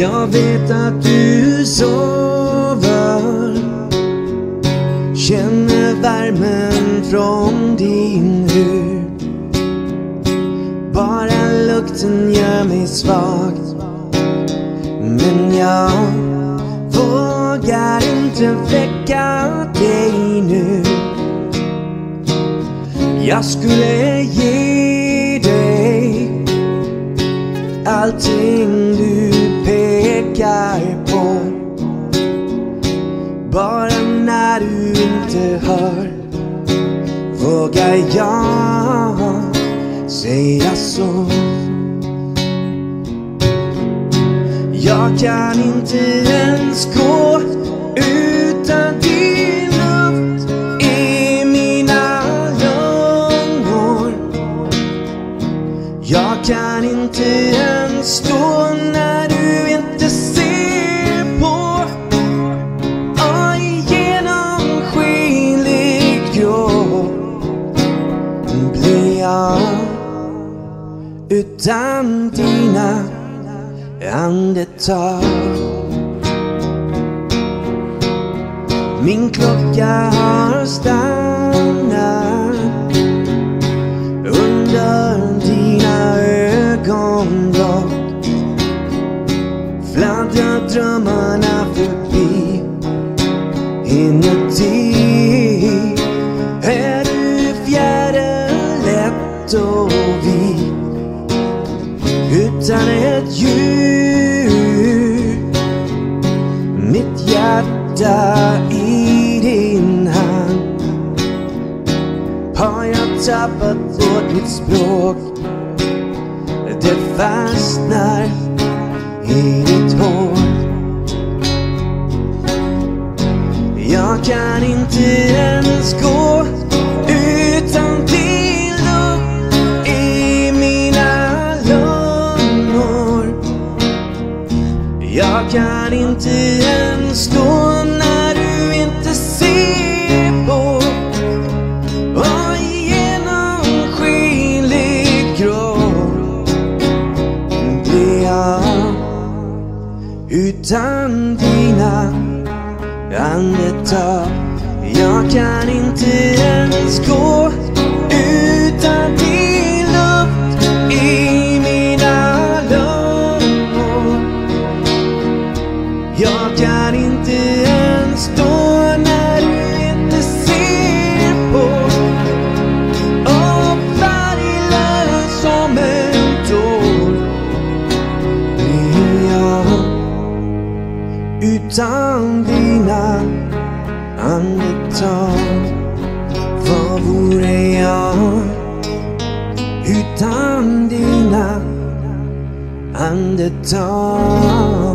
Jag vet att du sover. Känner värmen från din hud. Bara lukten gör mig svag. Men jag vågar inte väcka dig nu. Jag skulle ge dig allting inte hör vågar jag säga så. Jag kan inte ens gå utan din luft i mina lungor. Jag kan inte ens stå när du inte ser. Utan dina andetag. Min klocka har stannat under dina ögonlock. Fladdrar drömmarna förbi Inuti. Är du fjärde lätt och hjärta i din hand. Har jag tappat bort mitt språk? Det fastnar i ditt hår. Jag kan inte ens gå utan din luft i mina lungor. Jag kan inte ens stå utan dina andetag Jag kan inte ens gå utan dina andetag Vad vore jag? Utan dina andetag.